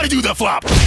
Somebody do the flop!